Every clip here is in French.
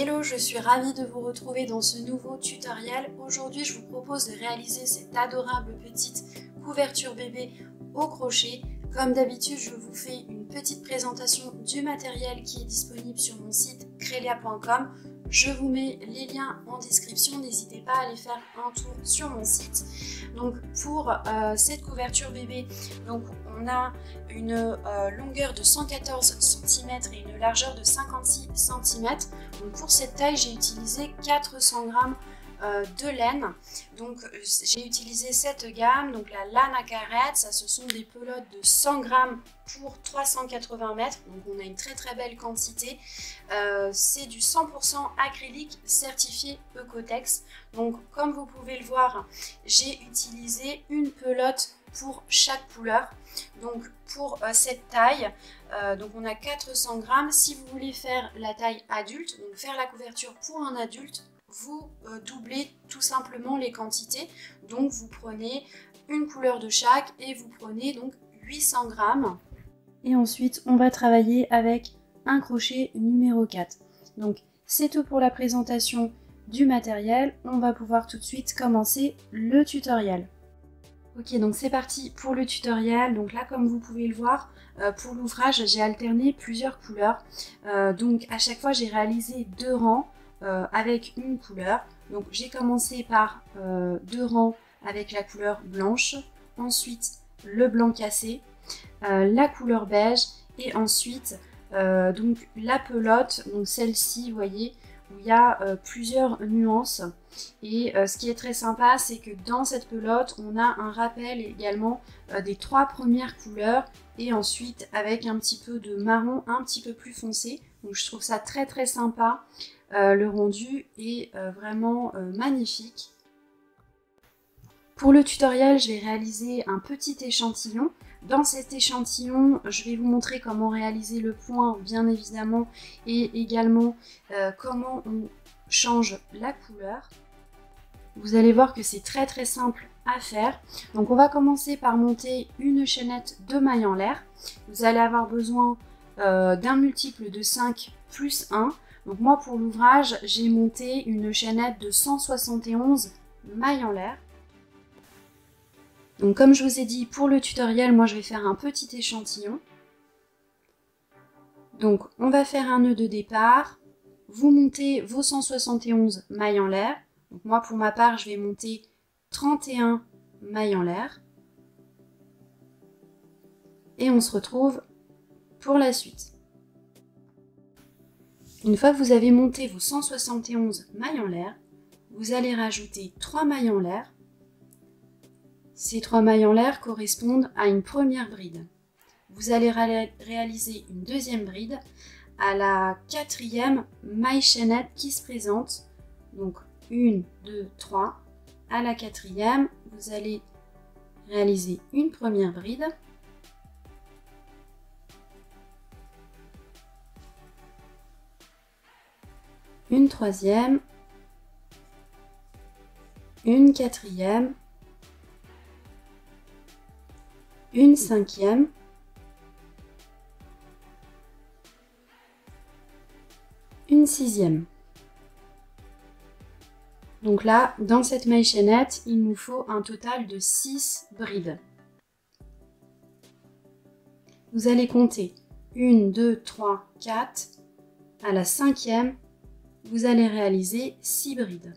Hello, je suis ravie de vous retrouver dans ce nouveau tutoriel. Aujourd'hui, je vous propose de réaliser cette adorable petite couverture bébé au crochet. Comme d'habitude, je vous fais une petite présentation du matériel qui est disponible sur mon site crelia.com. Je vous mets les liens en description, n'hésitez pas à aller faire un tour sur mon site. Donc pour euh, cette couverture bébé, donc on a une euh, longueur de 114 cm et une largeur de 56 cm. Donc pour cette taille, j'ai utilisé 400 g de laine. Donc euh, j'ai utilisé cette gamme, donc la laine à carrette, ça ce sont des pelotes de 100 grammes pour 380 mètres, donc on a une très très belle quantité. Euh, c'est du 100% acrylique certifié Ecotex. Donc comme vous pouvez le voir, j'ai utilisé une pelote pour chaque couleur. Donc pour cette taille, donc on a 400 grammes. Si vous voulez faire la taille adulte, donc faire la couverture pour un adulte, vous euh, doublez tout simplement les quantités. Donc vous prenez une couleur de chaque et vous prenez donc 800 grammes. Et ensuite on va travailler avec un crochet numéro 4. Donc c'est tout pour la présentation du matériel. On va pouvoir tout de suite commencer le tutoriel. Ok, donc c'est parti pour le tutoriel. Donc là, comme vous pouvez le voir, euh, pour l'ouvrage, j'ai alterné plusieurs couleurs. Euh, donc à chaque fois, j'ai réalisé deux rangs. Euh, avec une couleur. Donc j'ai commencé par euh, deux rangs avec la couleur blanche, ensuite le blanc cassé, euh, la couleur beige et ensuite donc la pelote, donc celle-ci, vous voyez, où il y a plusieurs nuances. Et ce qui est très sympa, c'est que dans cette pelote, on a un rappel également des trois premières couleurs et ensuite avec un petit peu de marron un petit peu plus foncé. Donc je trouve ça très très sympa. Euh, le rendu est euh, vraiment euh, magnifique. Pour le tutoriel, je vais réaliser un petit échantillon. Dans cet échantillon, je vais vous montrer comment réaliser le point, bien évidemment, et également comment on change la couleur. Vous allez voir que c'est très très simple à faire. Donc on va commencer par monter une chaînette de mailles en l'air. Vous allez avoir besoin d'un multiple de 5 plus 1. Donc moi pour l'ouvrage, j'ai monté une chaînette de 171 mailles en l'air. Donc comme je vous ai dit, pour le tutoriel, moi je vais faire un petit échantillon. Donc on va faire un nœud de départ. Vous montez vos 171 mailles en l'air. Moi pour ma part, je vais monter 31 mailles en l'air. Et on se retrouve pour la suite. Une fois que vous avez monté vos 171 mailles en l'air, vous allez rajouter 3 mailles en l'air. Ces 3 mailles en l'air correspondent à une première bride. Vous allez réaliser une deuxième bride à la quatrième maille chaînette qui se présente. Donc 1, 2, 3. À la quatrième, vous allez réaliser une première bride. Une troisième, une quatrième, une cinquième, une sixième. Donc là, dans cette maille chaînette, il nous faut un total de 6 brides. Vous allez compter 1, 2, 3, 4. À la cinquième, vous allez réaliser 6 brides.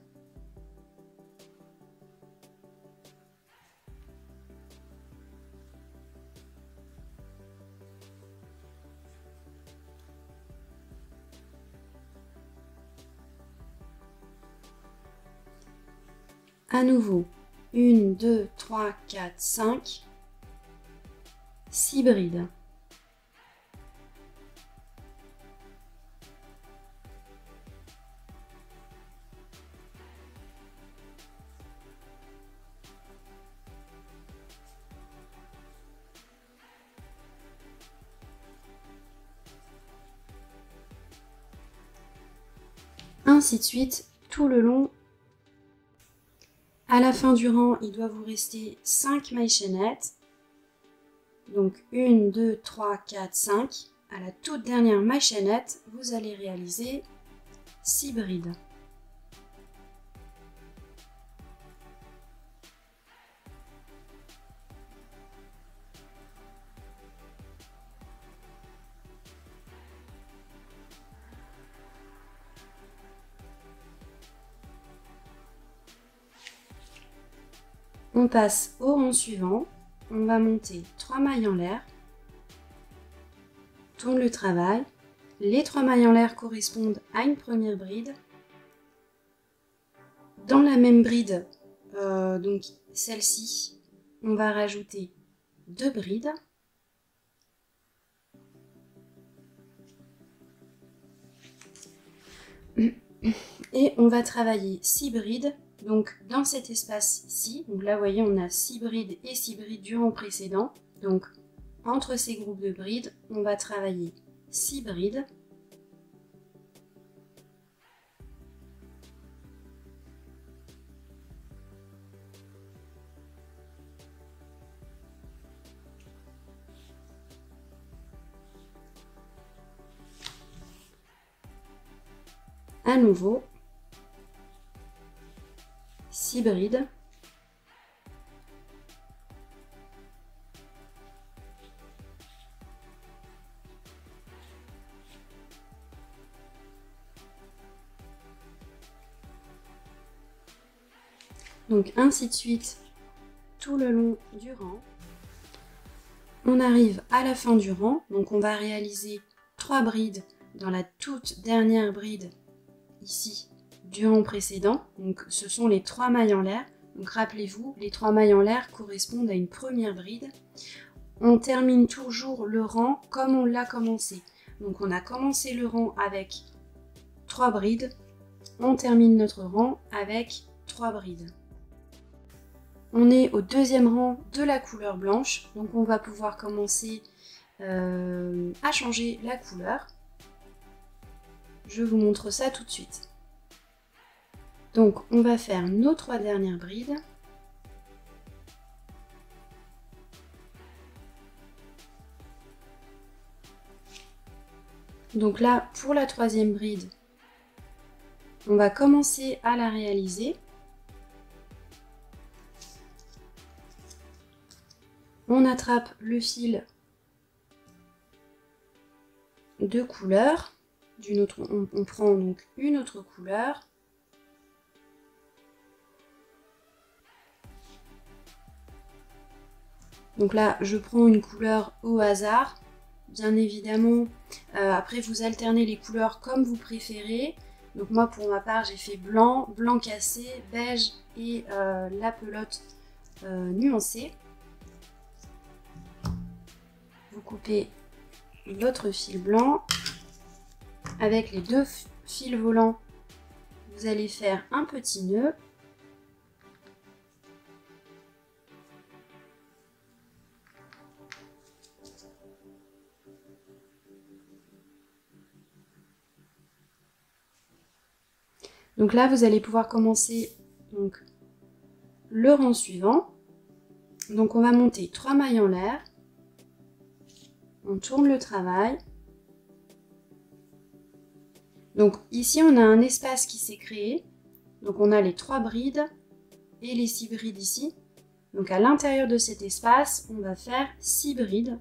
À nouveau, 1, 2, 3, 4, 5, 6 brides. Ainsi de suite tout le long. À la fin du rang, il doit vous rester 5 mailles chaînettes. Donc 1, 2, 3, 4, 5. À la toute dernière maille chaînette, vous allez réaliser 6 brides. On passe au rang suivant. On va monter 3 mailles en l'air. Tourne le travail. Les 3 mailles en l'air correspondent à une première bride. Dans la même bride, euh, donc celle-ci, on va rajouter deux brides. Et on va travailler 6 brides donc dans cet espace ici, donc là vous voyez on a 6 brides et 6 brides du rang précédent. Donc entre ces groupes de brides, on va travailler 6 brides. À nouveau, hybride. Donc ainsi de suite tout le long du rang. On arrive à la fin du rang, donc on va réaliser trois brides dans la toute dernière bride ici du rang précédent. Donc ce sont les trois mailles en l'air. Donc rappelez-vous, les trois mailles en l'air correspondent à une première bride. On termine toujours le rang comme on l'a commencé. Donc on a commencé le rang avec trois brides. On termine notre rang avec trois brides. On est au deuxième rang de la couleur blanche. Donc on va pouvoir commencer euh, à changer la couleur. Je vous montre ça tout de suite. Donc on va faire nos trois dernières brides. Donc là, pour la troisième bride, on va commencer à la réaliser. On attrape le fil de couleur. Autre, on prend donc une autre couleur Donc là, je prends une couleur au hasard. Bien évidemment, euh, après vous alternez les couleurs comme vous préférez. Donc moi, pour ma part, j'ai fait blanc, blanc cassé, beige et euh, la pelote euh, nuancée. Vous coupez l'autre fil blanc. Avec les deux fils volants, vous allez faire un petit nœud Donc là, vous allez pouvoir commencer donc, le rang suivant. Donc on va monter 3 mailles en l'air. On tourne le travail. Donc ici, on a un espace qui s'est créé. Donc on a les trois brides et les 6 brides ici. Donc à l'intérieur de cet espace, on va faire 6 brides.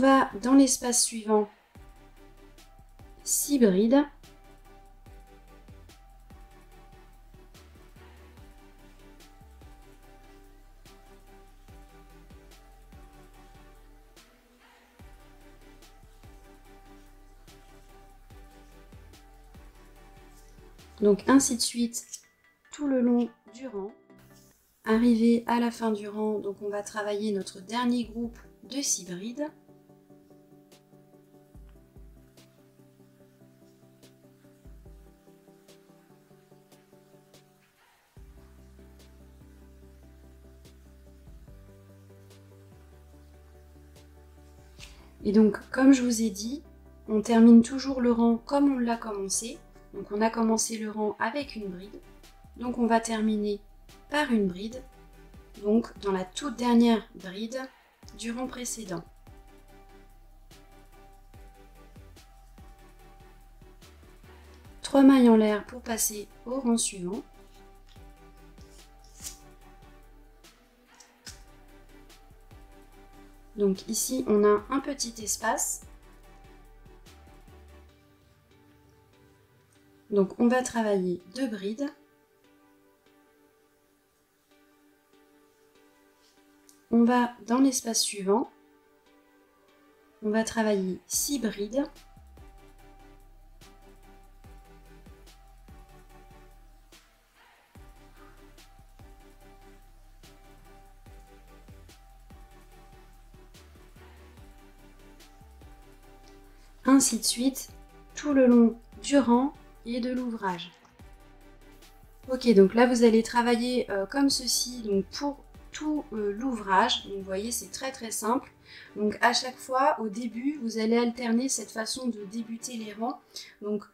Va dans l'espace suivant 6 brides. Donc ainsi de suite tout le long du rang. Arrivé à la fin du rang, donc on va travailler notre dernier groupe de 6 brides. Et donc, comme je vous ai dit, on termine toujours le rang comme on l'a commencé. Donc on a commencé le rang avec une bride. Donc on va terminer par une bride. Donc dans la toute dernière bride du rang précédent. Trois mailles en l'air pour passer au rang suivant. Donc ici, on a un petit espace. Donc on va travailler deux brides. On va dans l'espace suivant. On va travailler six brides. De suite tout le long du rang et de l'ouvrage. Ok, donc là vous allez travailler euh, comme ceci donc pour tout euh, l'ouvrage. vous voyez, c'est très très simple. Donc à chaque fois, au début, vous allez alterner cette façon de débuter les rangs. Donc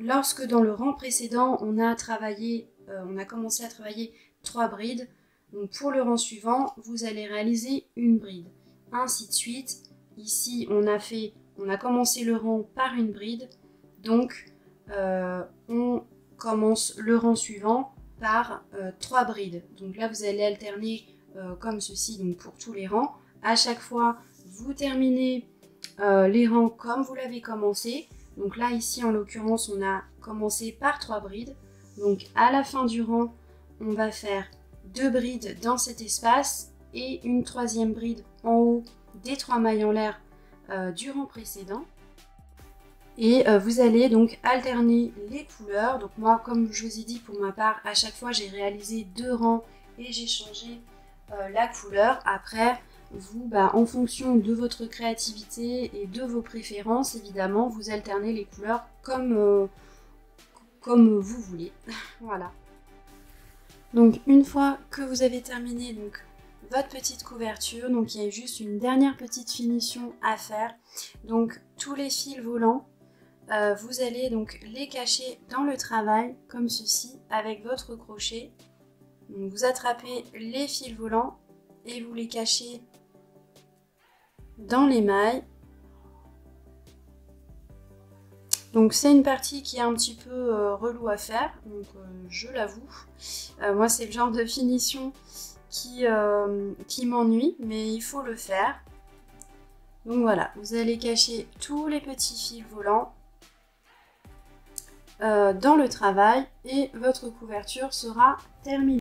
lorsque dans le rang précédent, on a travaillé, euh, on a commencé à travailler trois brides, donc pour le rang suivant, vous allez réaliser une bride. Ainsi de suite. Ici, on a fait on a commencé le rang par une bride, donc euh, on commence le rang suivant par euh, trois brides. Donc là, vous allez alterner euh, comme ceci donc pour tous les rangs. À chaque fois, vous terminez les rangs comme vous l'avez commencé. Donc là, ici, en l'occurrence, on a commencé par trois brides. Donc à la fin du rang, on va faire deux brides dans cet espace et une troisième bride en haut des trois mailles en l'air du rang précédent. Et euh, vous allez donc alterner les couleurs. Donc moi, comme je vous ai dit pour ma part, à chaque fois j'ai réalisé deux rangs et j'ai changé euh, la couleur. Après, vous, bah, en fonction de votre créativité et de vos préférences, évidemment, vous alternez les couleurs comme, comme vous voulez. voilà. Donc une fois que vous avez terminé donc, votre petite couverture. Donc il y a juste une dernière petite finition à faire. Donc tous les fils volants, euh, vous allez donc les cacher dans le travail comme ceci avec votre crochet. vous attrapez les fils volants et vous les cachez dans les mailles. Donc c'est une partie qui est un petit peu euh, relou à faire, donc euh, je l'avoue. moi c'est le genre de finition qui, euh, qui m'ennuie, mais il faut le faire. Donc voilà, vous allez cacher tous les petits fils volants euh, dans le travail et votre couverture sera terminée.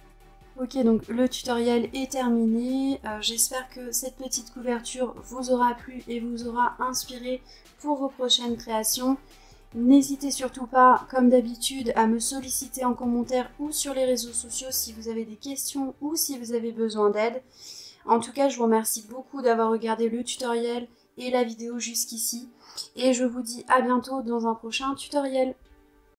Ok, donc le tutoriel est terminé. Euh, j'espère que cette petite couverture vous aura plu et vous aura inspiré pour vos prochaines créations. N'hésitez surtout pas, comme d'habitude, à me solliciter en commentaire ou sur les réseaux sociaux si vous avez des questions ou si vous avez besoin d'aide. En tout cas, je vous remercie beaucoup d'avoir regardé le tutoriel et la vidéo jusqu'ici. Et je vous dis à bientôt dans un prochain tutoriel.